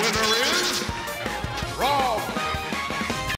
winner